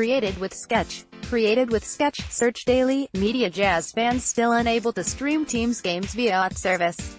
Created with Sketch. Created with Sketch. Search daily. Media Jazz fans still unable to stream Teams games via OTT service.